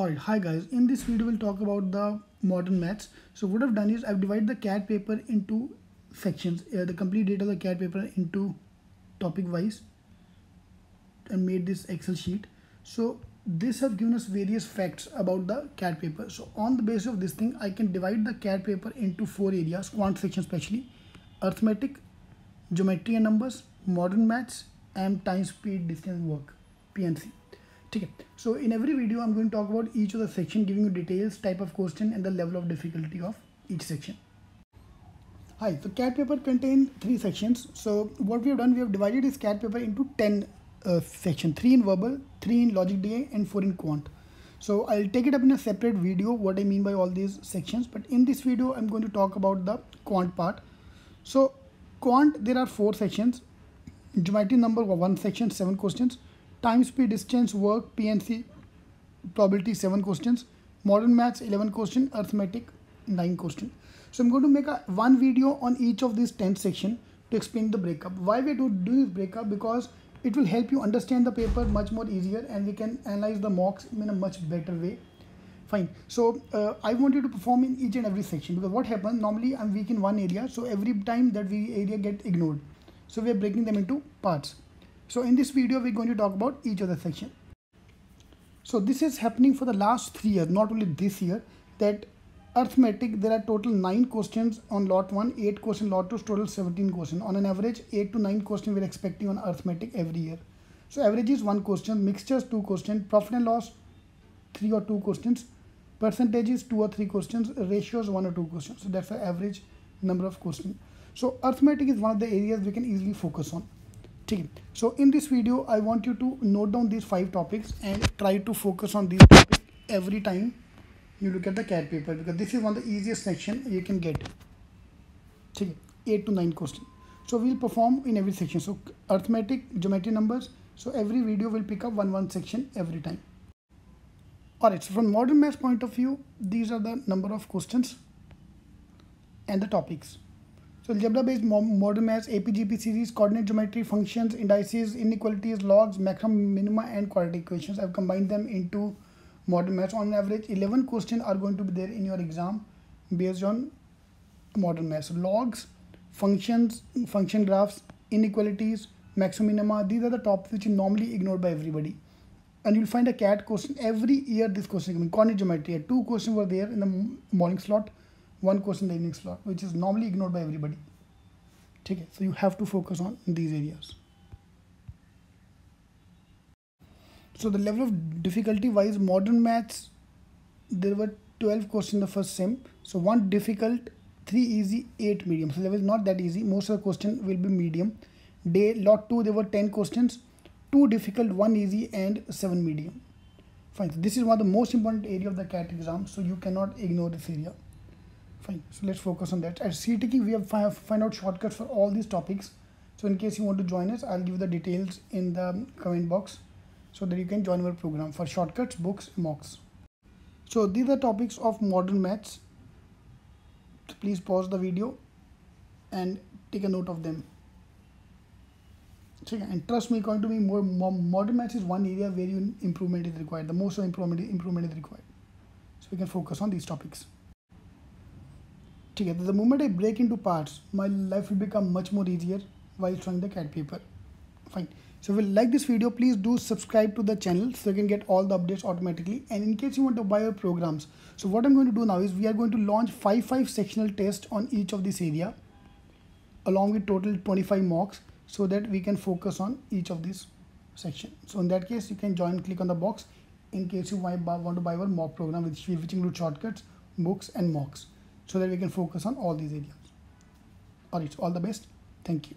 Alright, hi guys. In this video, we'll talk about the modern maths. So what I've done is I've divided the CAT paper into sections, uh, the complete data of the CAT paper into topic wise and made this Excel sheet. So this have given us various facts about the CAT paper. So on the basis of this thing, I can divide the CAT paper into four areas, quant section especially, arithmetic, geometry and numbers, modern maths, and time, speed, distance, work, PNC. Okay. So in every video, I'm going to talk about each of the section, giving you details, type of question, and the level of difficulty of each section. Hi, so CAT paper contains three sections. So what we have done, we have divided this CAT paper into 10 uh, section, three in verbal, three in logic DI, and four in quant. So I'll take it up in a separate video, what I mean by all these sections. But in this video, I'm going to talk about the quant part. So quant, there are four sections. Geometry number one section, seven questions time speed distance work pnc probability 7 questions modern maths 11 question arithmetic 9 question. So i'm going to make a one video on each of these 10 section to explain the breakup. Why we do do this breakup? Because it will help you understand the paper much more easier and we can analyze the mocks in a much better way. Fine. So uh, i want you to perform in each and every section because what happens normally i'm weak in one area so every time that we area get ignored. So we are breaking them into parts so in this video, we're going to talk about each of the section. So this is happening for the last three years, not only this year, that arithmetic, there are total nine questions on lot one, eight question, lot two, total 17 questions. On an average, eight to nine questions we're expecting on arithmetic every year. So average is one question, mixtures two questions, profit and loss three or two questions, percentages two or three questions, ratios one or two questions. So that's the average number of questions. So arithmetic is one of the areas we can easily focus on. So in this video, I want you to note down these five topics and try to focus on these every time you look at the CAT paper because this is one of the easiest section you can get. Okay. 8 to 9 questions. So we'll perform in every section. So arithmetic, geometry numbers. So every video will pick up one one section every time. Alright, so from modern maths point of view, these are the number of questions and the topics. So algebra-based modern maths, APGP series, coordinate geometry, functions, indices, inequalities, logs, maximum, minima, and quadratic equations. I've combined them into modern maths. On average, 11 questions are going to be there in your exam based on modern maths. Logs, functions, function graphs, inequalities, maximum, minima. These are the topics which are normally ignored by everybody. And you'll find a CAT question every year. This question coming. Coordinate geometry. Two questions were there in the morning slot one question in the evening slot which is normally ignored by everybody. Okay so you have to focus on these areas. So the level of difficulty wise modern maths there were 12 questions in the first sem. So one difficult three easy eight medium. So level is not that easy. Most of the question will be medium. Day lot two there were 10 questions. Two difficult one easy and seven medium. Fine. So this is one of the most important area of the cat exam. So you cannot ignore this area fine. So let's focus on that. At CTK we have find, find out shortcuts for all these topics. So in case you want to join us I'll give the details in the comment box so that you can join our program for shortcuts books mocks. So these are topics of modern maths. So please pause the video and take a note of them. So, and trust me going to be more, more modern maths is one area where you improvement is required the most improvement improvement is required. So we can focus on these topics The moment I break into parts, my life will become much more easier while trying the CAT paper. Fine. So if you like this video, please do subscribe to the channel so you can get all the updates automatically. And in case you want to buy our programs, so what I'm going to do now is we are going to launch 5 5 sectional tests on each of this area along with total 25 mocks so that we can focus on each of these section. So in that case, you can join, click on the box in case you want to buy our mock program which, which include shortcuts, books and mocks so that we can focus on all these areas. All right, all the best. Thank you.